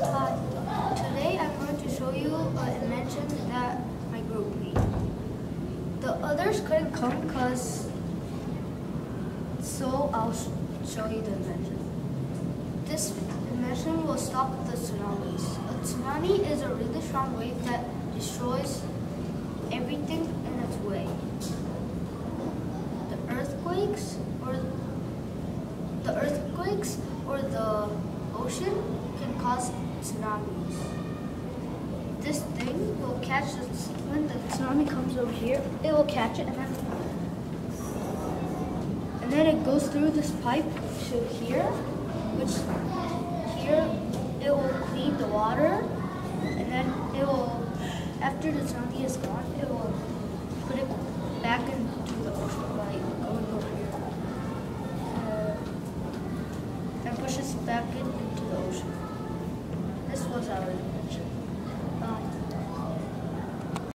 Today I'm going to show you an invention that my group made. The others couldn't come because, so I'll show you the invention. This invention will stop the tsunamis. A tsunami is a really strong wave that destroys everything in its way. The earthquakes or the earthquakes or the ocean can cause tsunamis. This thing will catch the when the tsunami comes over here, it will catch it and then and then it goes through this pipe to here, which here it will clean the water and then it will after the tsunami is gone, it will put it back into the ocean by going over here. Uh, and pushes back in, another dimension.